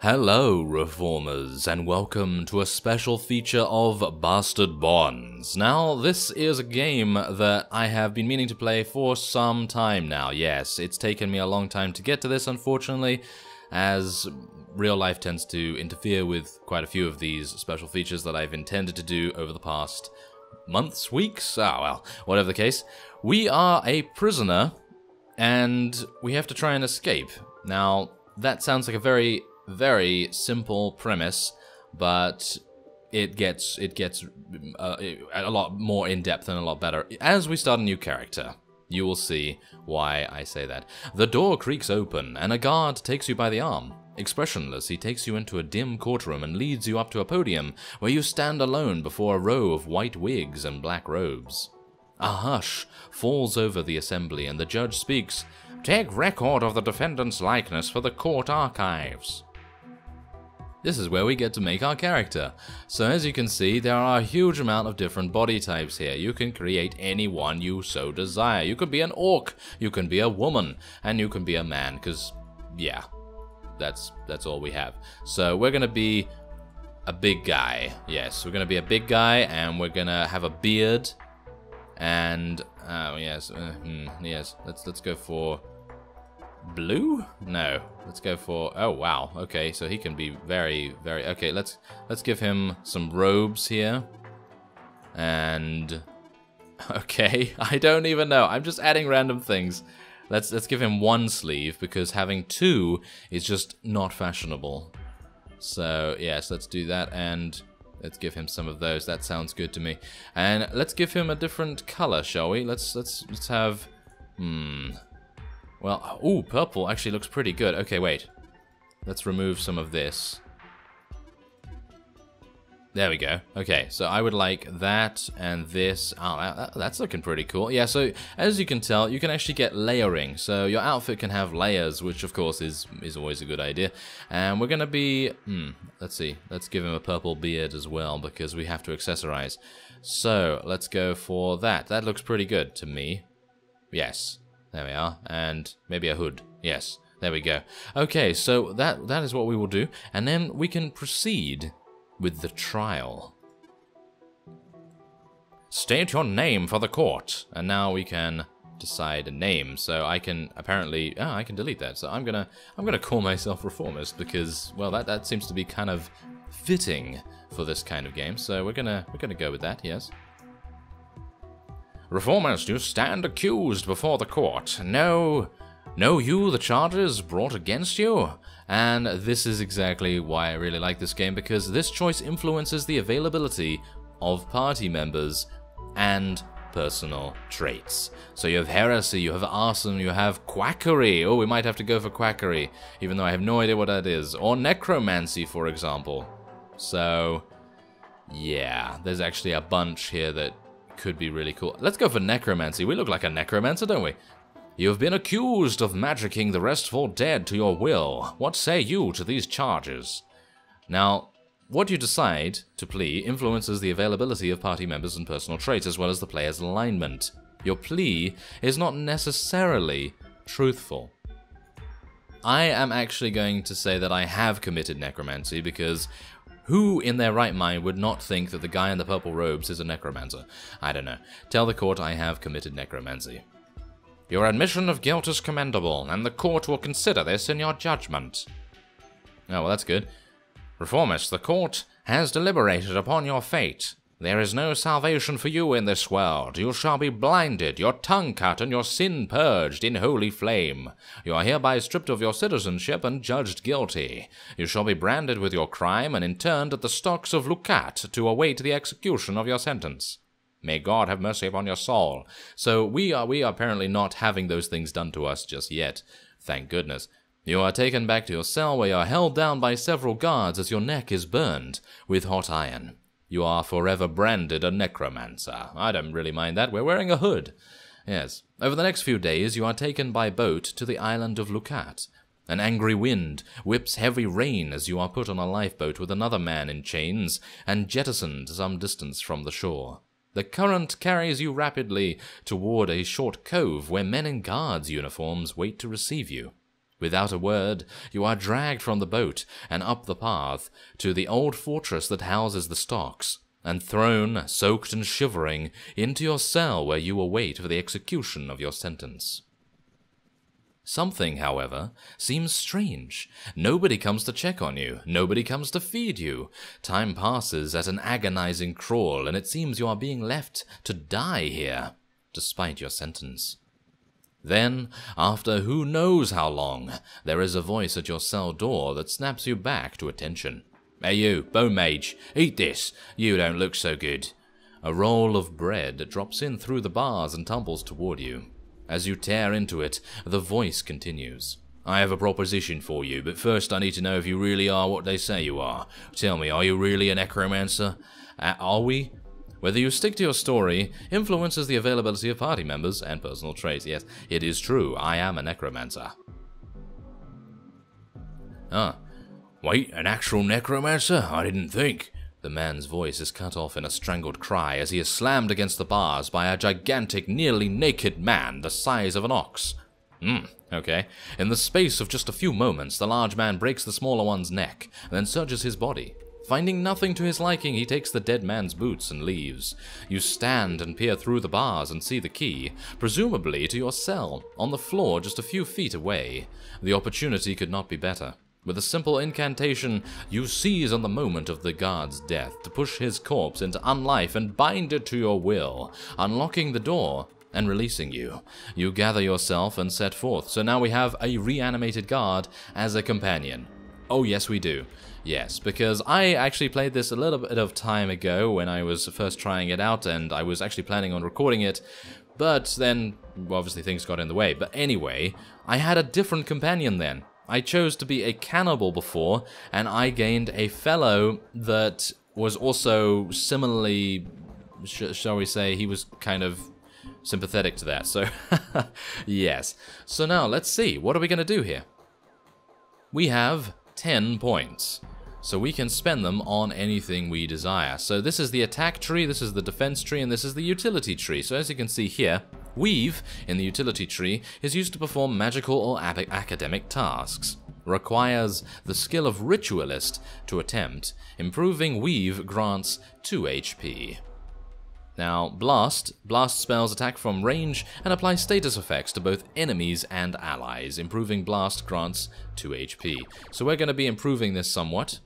Hello, Reformers, and welcome to a special feature of Bastard Bonds. Now, this is a game that I have been meaning to play for some time now. Yes, it's taken me a long time to get to this, unfortunately, as real life tends to interfere with quite a few of these special features that I've intended to do over the past months, weeks? Ah, well, whatever the case. We are a prisoner, and we have to try and escape. Now, that sounds like a very very simple premise, but it gets it gets uh, a lot more in depth and a lot better as we start a new character. You will see why I say that. The door creaks open, and a guard takes you by the arm. Expressionless, he takes you into a dim courtroom and leads you up to a podium, where you stand alone before a row of white wigs and black robes. A hush falls over the assembly, and the judge speaks, Take record of the defendant's likeness for the court archives. This is where we get to make our character. So as you can see, there are a huge amount of different body types here. You can create any one you so desire. You could be an orc, you can be a woman, and you can be a man, because, yeah, that's, that's all we have. So we're going to be a big guy. Yes, we're going to be a big guy, and we're going to have a beard, and, oh, yes, uh, hmm, yes, let's, let's go for blue? No. Let's go for... Oh, wow. Okay, so he can be very, very... Okay, let's let's give him some robes here. And... Okay, I don't even know. I'm just adding random things. Let's let's give him one sleeve, because having two is just not fashionable. So, yes, let's do that, and... Let's give him some of those. That sounds good to me. And let's give him a different color, shall we? Let's let's let's have hmm well, ooh, purple actually looks pretty good. Okay, wait. Let's remove some of this. There we go. Okay, so I would like that and this. Oh, that's looking pretty cool. Yeah, so as you can tell, you can actually get layering. So your outfit can have layers, which of course is is always a good idea. And we're going to be... Hmm, let's see. Let's give him a purple beard as well, because we have to accessorize. So, let's go for that. That looks pretty good to me. Yes. There we are. And maybe a hood. Yes. There we go. Okay, so that that is what we will do. And then we can proceed with the trial. State your name for the court. And now we can decide a name. So I can apparently oh, I can delete that. So I'm gonna I'm gonna call myself reformist because well that, that seems to be kind of fitting for this kind of game. So we're gonna we're gonna go with that, yes. Reformers, you stand accused before the court. Know, know you the charges brought against you? And this is exactly why I really like this game, because this choice influences the availability of party members and personal traits. So you have heresy, you have arson, you have quackery. Oh, we might have to go for quackery, even though I have no idea what that is. Or necromancy, for example. So, yeah, there's actually a bunch here that could be really cool. Let's go for necromancy. We look like a necromancer, don't we? You have been accused of magicking the restful dead to your will. What say you to these charges? Now, what you decide to plea influences the availability of party members and personal traits, as well as the player's alignment. Your plea is not necessarily truthful. I am actually going to say that I have committed necromancy because who in their right mind would not think that the guy in the purple robes is a necromancer? I don't know. Tell the court I have committed necromancy. Your admission of guilt is commendable, and the court will consider this in your judgment. Oh, well, that's good. Reformist, the court has deliberated upon your fate. There is no salvation for you in this world. You shall be blinded, your tongue cut, and your sin purged in holy flame. You are hereby stripped of your citizenship and judged guilty. You shall be branded with your crime and interned at the stocks of Lukatt to await the execution of your sentence. May God have mercy upon your soul. So we are we are apparently not having those things done to us just yet. Thank goodness. You are taken back to your cell where you are held down by several guards as your neck is burned with hot iron. You are forever branded a necromancer. I don't really mind that. We're wearing a hood. Yes. Over the next few days, you are taken by boat to the island of Lukatt. An angry wind whips heavy rain as you are put on a lifeboat with another man in chains and jettisoned some distance from the shore. The current carries you rapidly toward a short cove where men in guards' uniforms wait to receive you. Without a word, you are dragged from the boat and up the path to the old fortress that houses the stocks, and thrown, soaked and shivering, into your cell where you await for the execution of your sentence. Something, however, seems strange. Nobody comes to check on you. Nobody comes to feed you. Time passes at an agonizing crawl, and it seems you are being left to die here, despite your sentence. Then, after who knows how long, there is a voice at your cell door that snaps you back to attention. Hey you, bone mage, eat this. You don't look so good. A roll of bread drops in through the bars and tumbles toward you. As you tear into it, the voice continues. I have a proposition for you, but first I need to know if you really are what they say you are. Tell me, are you really a necromancer? Uh, are we? Whether you stick to your story influences the availability of party members and personal traits. Yes, it is true, I am a necromancer. Ah, wait, an actual necromancer? I didn't think. The man's voice is cut off in a strangled cry as he is slammed against the bars by a gigantic, nearly naked man the size of an ox. Hmm, okay. In the space of just a few moments, the large man breaks the smaller one's neck, and then searches his body. Finding nothing to his liking, he takes the dead man's boots and leaves. You stand and peer through the bars and see the key, presumably to your cell, on the floor just a few feet away. The opportunity could not be better. With a simple incantation, you seize on the moment of the guard's death to push his corpse into unlife and bind it to your will, unlocking the door and releasing you. You gather yourself and set forth. So now we have a reanimated guard as a companion. Oh yes, we do. Yes, because I actually played this a little bit of time ago when I was first trying it out, and I was actually planning on recording it, but then, obviously things got in the way. But anyway, I had a different companion then. I chose to be a cannibal before, and I gained a fellow that was also similarly, sh shall we say, he was kind of sympathetic to that. So, yes. So now, let's see. What are we going to do here? We have 10 points. So we can spend them on anything we desire. So this is the attack tree, this is the defense tree, and this is the utility tree. So as you can see here, Weave, in the utility tree, is used to perform magical or academic tasks. Requires the skill of Ritualist to attempt. Improving Weave grants 2 HP. Now, Blast. Blast spells attack from range and apply status effects to both enemies and allies. Improving Blast grants 2 HP. So we're going to be improving this somewhat.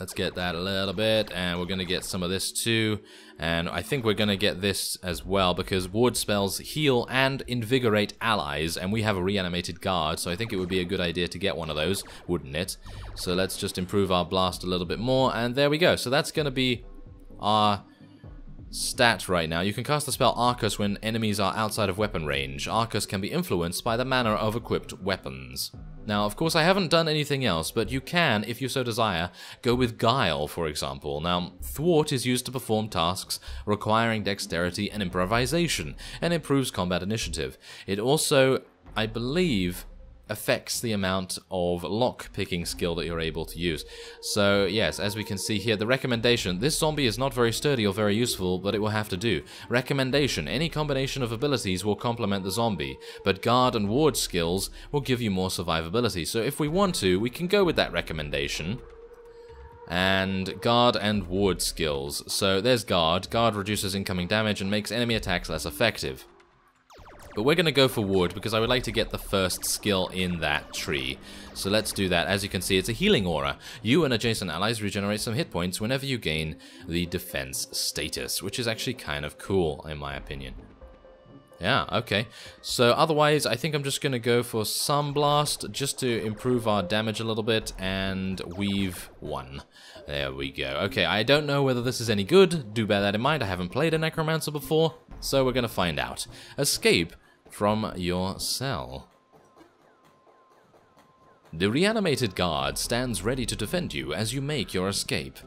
Let's get that a little bit, and we're going to get some of this too. And I think we're going to get this as well, because ward spells heal and invigorate allies, and we have a reanimated guard, so I think it would be a good idea to get one of those, wouldn't it? So let's just improve our blast a little bit more, and there we go. So that's going to be our stat right now. You can cast the spell Arcus when enemies are outside of weapon range. Arcus can be influenced by the manner of equipped weapons. Now, of course, I haven't done anything else, but you can, if you so desire, go with Guile, for example. Now, Thwart is used to perform tasks requiring dexterity and improvisation, and improves combat initiative. It also, I believe, affects the amount of lock picking skill that you're able to use. So yes, as we can see here, the recommendation, this zombie is not very sturdy or very useful, but it will have to do. Recommendation, any combination of abilities will complement the zombie, but guard and ward skills will give you more survivability. So if we want to, we can go with that recommendation and guard and ward skills. So there's guard. Guard reduces incoming damage and makes enemy attacks less effective. But we're going to go for ward because I would like to get the first skill in that tree. So let's do that. As you can see, it's a healing aura. You and adjacent allies regenerate some hit points whenever you gain the defense status, which is actually kind of cool, in my opinion. Yeah, okay. So otherwise, I think I'm just going to go for some blast just to improve our damage a little bit and Weave one. There we go. Okay, I don't know whether this is any good. Do bear that in mind. I haven't played a Necromancer before, so we're going to find out. Escape from your cell. The reanimated guard stands ready to defend you as you make your escape.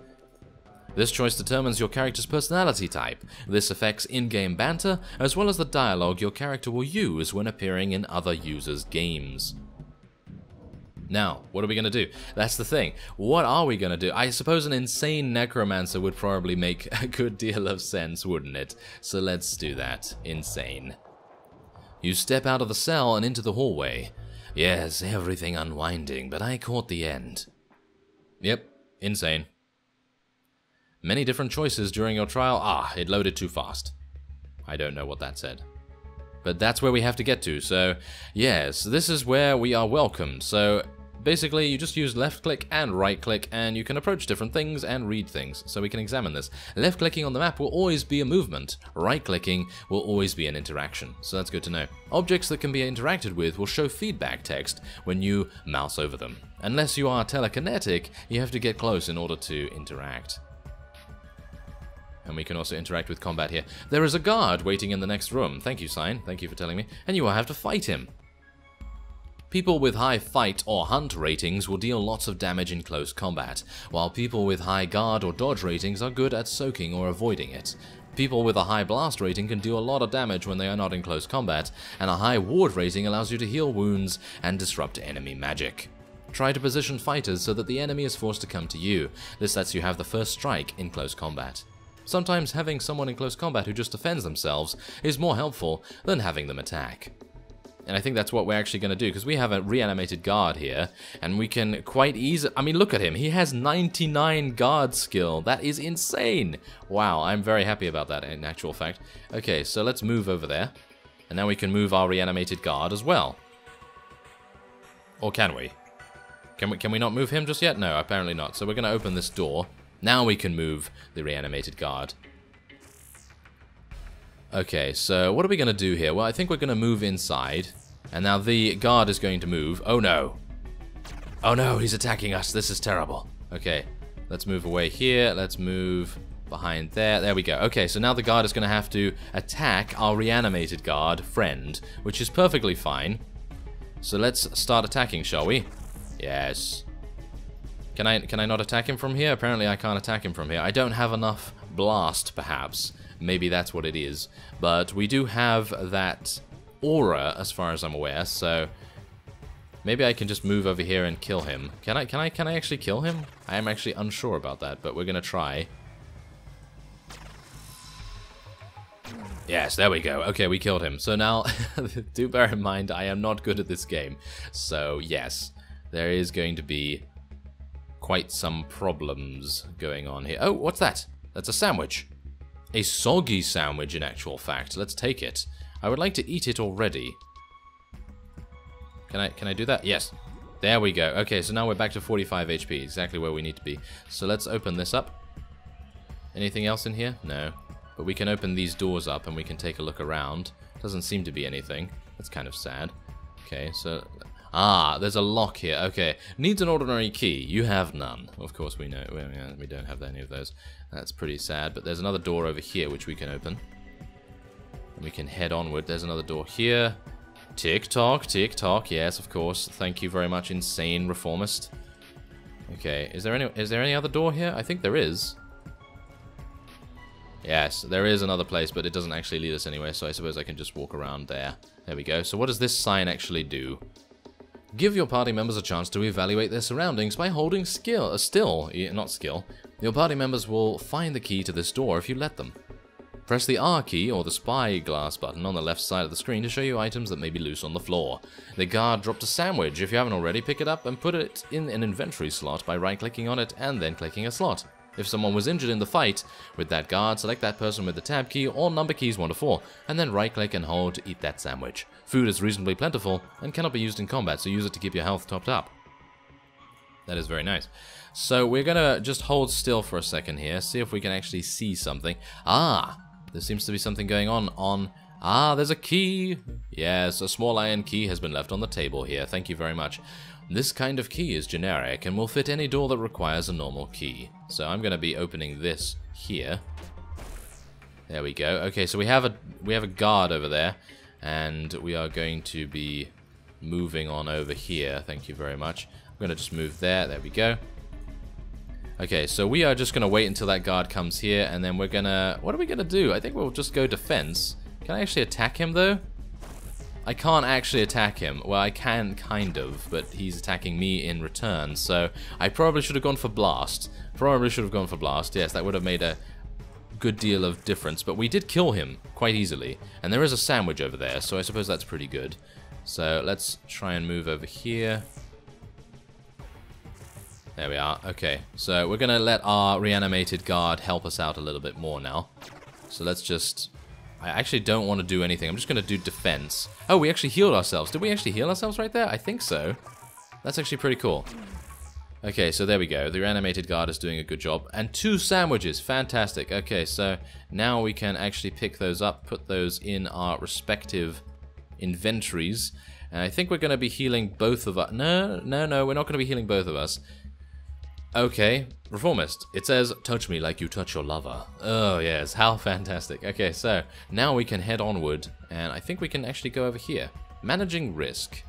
This choice determines your character's personality type. This affects in-game banter, as well as the dialogue your character will use when appearing in other users' games. Now, what are we going to do? That's the thing. What are we going to do? I suppose an insane necromancer would probably make a good deal of sense, wouldn't it? So let's do that. Insane. You step out of the cell and into the hallway. Yes, everything unwinding, but I caught the end. Yep, insane. Many different choices during your trial. Ah, it loaded too fast. I don't know what that said. But that's where we have to get to, so yes, this is where we are welcomed. So basically, you just use left click and right click, and you can approach different things and read things, so we can examine this. Left clicking on the map will always be a movement, right clicking will always be an interaction, so that's good to know. Objects that can be interacted with will show feedback text when you mouse over them. Unless you are telekinetic, you have to get close in order to interact. And we can also interact with combat here. There is a guard waiting in the next room. Thank you, Sign. Thank you for telling me. And you will have to fight him. People with high fight or hunt ratings will deal lots of damage in close combat, while people with high guard or dodge ratings are good at soaking or avoiding it. People with a high blast rating can do a lot of damage when they are not in close combat, and a high ward rating allows you to heal wounds and disrupt enemy magic. Try to position fighters so that the enemy is forced to come to you. This lets you have the first strike in close combat. Sometimes having someone in close combat who just defends themselves is more helpful than having them attack. And I think that's what we're actually going to do, because we have a reanimated guard here, and we can quite easily... I mean, look at him. He has 99 guard skill. That is insane. Wow, I'm very happy about that, in actual fact. Okay, so let's move over there. And now we can move our reanimated guard as well. Or can we? Can we, can we not move him just yet? No, apparently not. So we're going to open this door. Now we can move the reanimated guard. Okay, so what are we going to do here? Well, I think we're going to move inside. And now the guard is going to move. Oh no. Oh no, he's attacking us. This is terrible. Okay, let's move away here. Let's move behind there. There we go. Okay, so now the guard is going to have to attack our reanimated guard friend, which is perfectly fine. So let's start attacking, shall we? Yes. Can I can I not attack him from here? Apparently I can't attack him from here. I don't have enough blast, perhaps. Maybe that's what it is. But we do have that aura, as far as I'm aware, so... Maybe I can just move over here and kill him. Can I, can I, can I actually kill him? I am actually unsure about that, but we're gonna try. Yes, there we go. Okay, we killed him. So now, do bear in mind, I am not good at this game. So, yes, there is going to be quite some problems going on here. Oh, what's that? That's a sandwich. A soggy sandwich, in actual fact. Let's take it. I would like to eat it already. Can I, can I do that? Yes. There we go. Okay, so now we're back to 45 HP, exactly where we need to be. So let's open this up. Anything else in here? No. But we can open these doors up and we can take a look around. Doesn't seem to be anything. That's kind of sad. Okay, so Ah, there's a lock here. Okay. Needs an ordinary key. You have none. Of course we know. We don't have any of those. That's pretty sad. But there's another door over here which we can open. And we can head onward. There's another door here. Tick tock, tick tock. Yes, of course. Thank you very much, insane reformist. Okay. Is there any is there any other door here? I think there is. Yes, there is another place, but it doesn't actually lead us anywhere, so I suppose I can just walk around there. There we go. So what does this sign actually do? Give your party members a chance to evaluate their surroundings by holding skill, uh, still, not skill. Your party members will find the key to this door if you let them. Press the R key or the spy glass button on the left side of the screen to show you items that may be loose on the floor. The guard dropped a sandwich. If you haven't already, pick it up and put it in an inventory slot by right-clicking on it and then clicking a slot. If someone was injured in the fight with that guard, select that person with the tab key or number keys 1 to 4, and then right click and hold to eat that sandwich. Food is reasonably plentiful and cannot be used in combat, so use it to keep your health topped up. That is very nice. So we're gonna just hold still for a second here, see if we can actually see something. Ah, there seems to be something going on on... Ah, there's a key! Yes, a small iron key has been left on the table here, thank you very much. This kind of key is generic and will fit any door that requires a normal key. So I'm going to be opening this here. There we go. Okay, so we have a we have a guard over there, and we are going to be moving on over here. Thank you very much. I'm going to just move there. There we go. Okay, so we are just going to wait until that guard comes here, and then we're going to... What are we going to do? I think we'll just go defense. Can I actually attack him, though? I can't actually attack him. Well, I can, kind of, but he's attacking me in return, so I probably should have gone for Blast. Probably should have gone for Blast, yes, that would have made a good deal of difference, but we did kill him quite easily. And there is a sandwich over there, so I suppose that's pretty good. So let's try and move over here. There we are. Okay, so we're going to let our reanimated guard help us out a little bit more now. So let's just... I actually don't want to do anything. I'm just going to do defense. Oh, we actually healed ourselves. Did we actually heal ourselves right there? I think so. That's actually pretty cool. Okay, so there we go. The reanimated guard is doing a good job. And two sandwiches. Fantastic. Okay, so now we can actually pick those up, put those in our respective inventories. And I think we're going to be healing both of us. No, no, no, we're not going to be healing both of us. Okay, Reformist. It says, touch me like you touch your lover. Oh, yes, how fantastic. Okay, so now we can head onward, and I think we can actually go over here. Managing risk.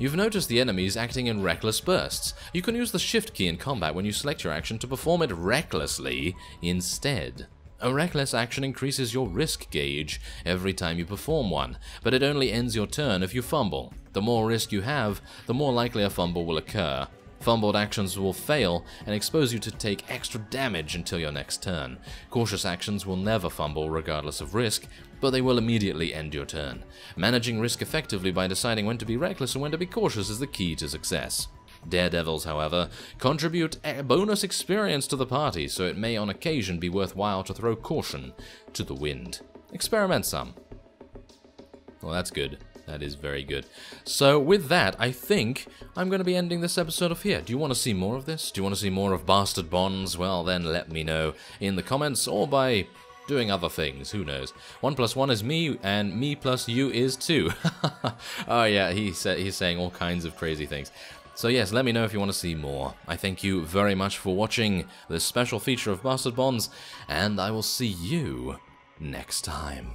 You've noticed the enemies acting in reckless bursts. You can use the shift key in combat when you select your action to perform it recklessly instead. A reckless action increases your risk gauge every time you perform one, but it only ends your turn if you fumble. The more risk you have, the more likely a fumble will occur. Fumbled actions will fail and expose you to take extra damage until your next turn. Cautious actions will never fumble regardless of risk, but they will immediately end your turn. Managing risk effectively by deciding when to be reckless and when to be cautious is the key to success. Daredevils, however, contribute a bonus experience to the party, so it may on occasion be worthwhile to throw caution to the wind. Experiment some. Well, that's good. That is very good. So with that, I think I'm going to be ending this episode off here. Do you want to see more of this? Do you want to see more of Bastard Bonds? Well, then let me know in the comments or by doing other things. Who knows? One plus one is me, and me plus you is two. oh yeah, he said he's saying all kinds of crazy things. So yes, let me know if you want to see more. I thank you very much for watching this special feature of Bastard Bonds, and I will see you next time.